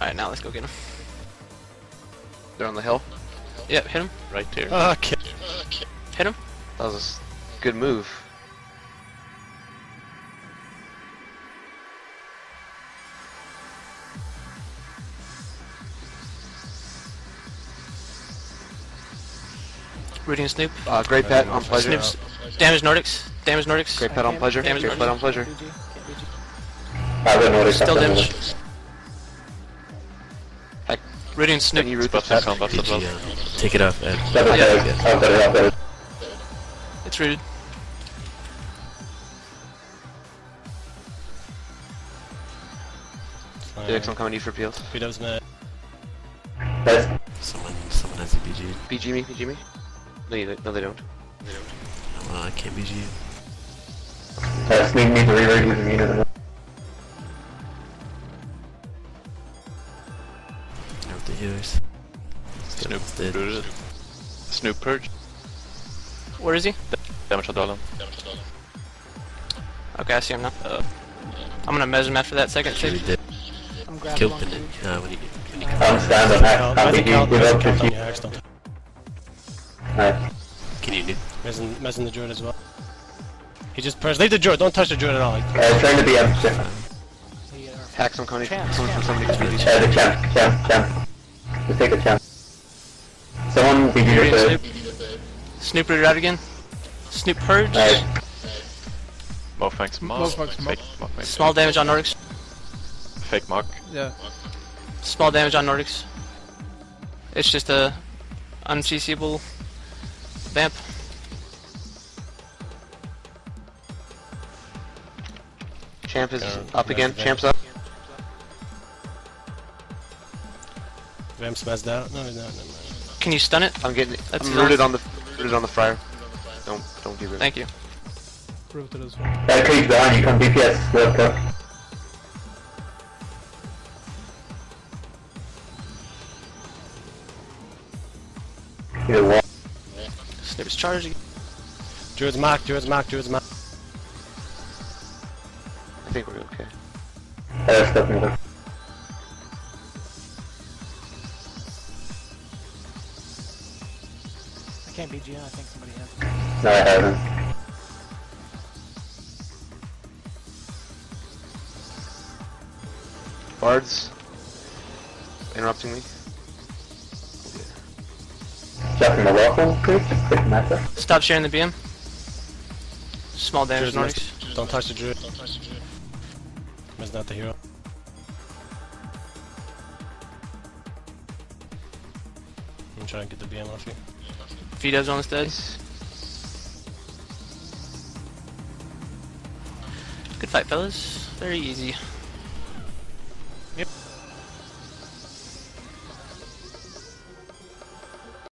Alright, now let's go get him. They're on the hill. Yep, hit him. Right there. Okay. Hit him. That was a s- good move. Rooting Snoop. Uh, great pet on pleasure. Snoop's damage Nordics. Damage Nordics. Great pet on pleasure. Damage Great pet on pleasure. I don't Still damage. Heck, Rooting can Snoop. you root the Buff and pet? combat as well. Take it off, Ed. Double Yeah. dead. I've got I've got. It's rooted. Felix, I'm coming to you for peels. He does mad. Nice. Someone, someone has a BG. BG me, BG me. No, you, no they don't. Oh, I can't BG. Uh, Sneak needs to re-raid his immunity. Out the healers. Snoop dead. rooted. Snoop purge. Where is he? Damage on Dalen. Okay, I see him now. Uh, I'm gonna measure him after that second Should tick. I'm grabbing Kill one. pin it. Uh, when he, when I'm stand on hack. Count, Happy Mezzin count, give Mezzin up count on 50. your hacks, don't. Nice. Can you do? Mezzin, Mezzin the druid as well. He just pressed. Leave the druid. Don't touch the druid at all. Like, Uh, trying to be M. Hacks, I'm coming, Champs, coming from champs. somebody's BG. Uh, the champ, champ, champ. Just take a champ. Someone BG Rooting the Snoop. Snoop rooted out again. Snoop purge. Nice. Mofank's mark. Mofank's Fake Small damage on Nordics. Fake mark. Yeah. Small damage on Nordics. It's just a unCCable vamp. Champ is Uh, up again. Champ's up. Vamp smashed out. No, no, no, no. Can you stun it? I'm getting. That's I'm his rooted on the rooted on the fryer. Don't don't give it. Thank you. Proved it as well. That creep's behind you. Come DPS. Let's go. Either one. Snoop's charging. Druid's mark. Druid's mark. Druid's mark. I think we're okay. Uh, step me can't beat you. I think somebody has. No, I haven't. Bards interrupting me. Jumping the waffle, please. Quick matter. Stop sharing the beam. Small damage Druid's Nordics. missed. Don't touch the druid. Don't touch the druid. Mezz's not the hero. I'm trying to get the BM off you. Vito's on dead. Good fight, fellas. Very easy. Yep.